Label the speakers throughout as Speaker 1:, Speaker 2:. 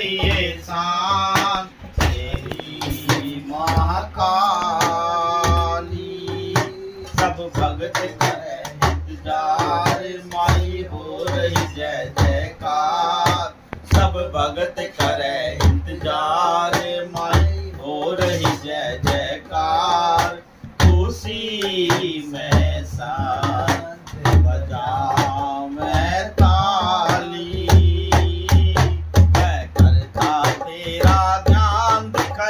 Speaker 1: ये शान तेरी माँ सब भगत करे इंतज़ार, माई हो रही जय जयकार। सब भगत करे इंतज़ार, माई हो रही जय जय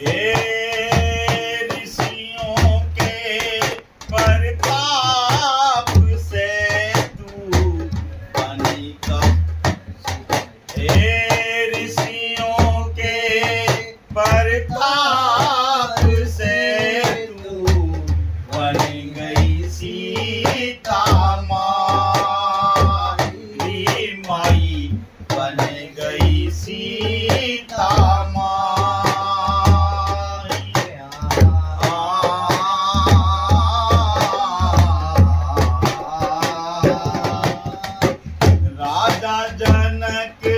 Speaker 1: Yeah. back.